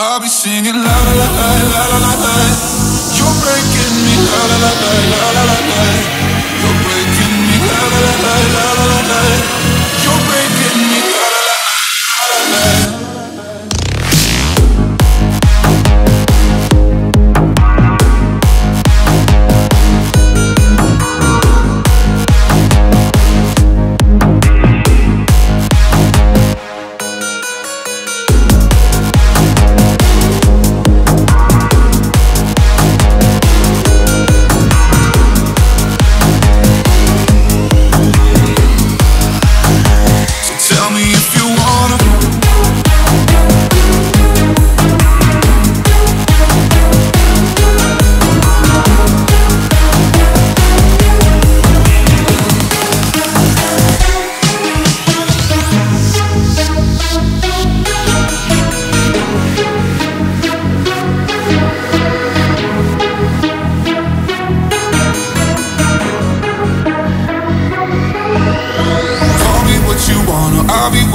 I'll be singing la la la la la la la la You're breaking me la la la la la la la You're breaking me la la la la la la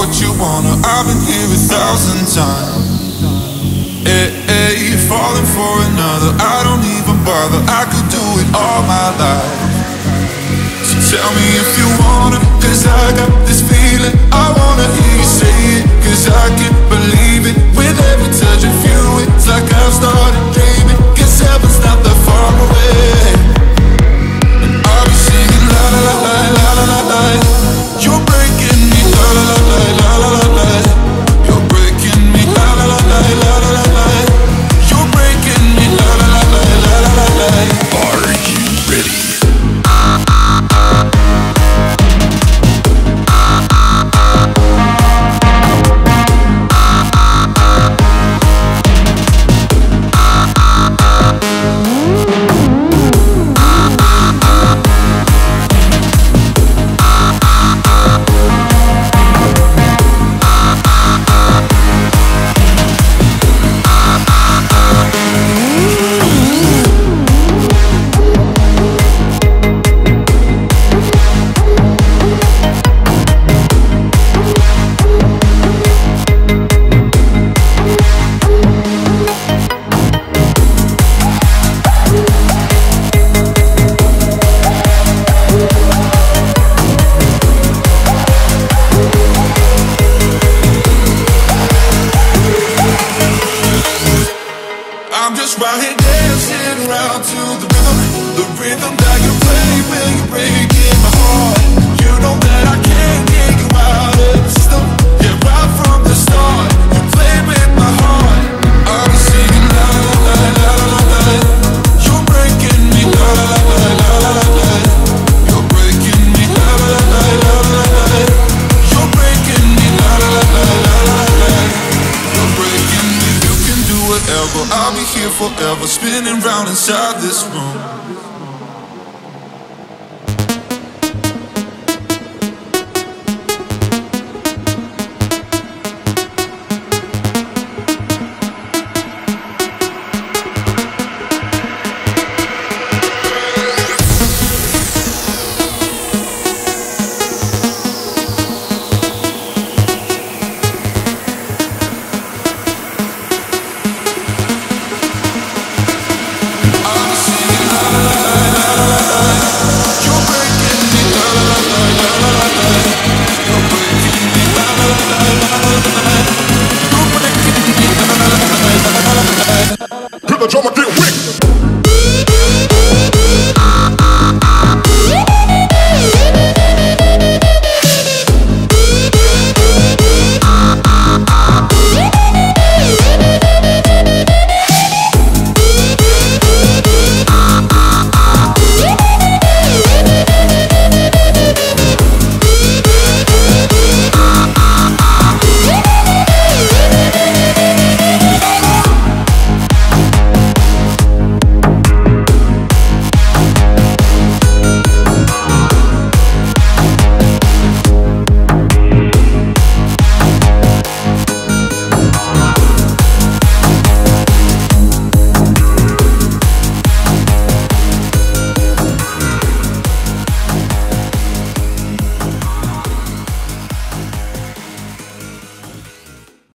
what you wanna. I've been here a thousand times. Hey, hey, you're falling for another. I don't even bother. I could do it all my life. So tell me if you wanna. dancing around to the rhythm. The rhythm that you play when you're breaking my heart. You know that I can't Forever, I'll be here forever, spinning round inside this room. public witness.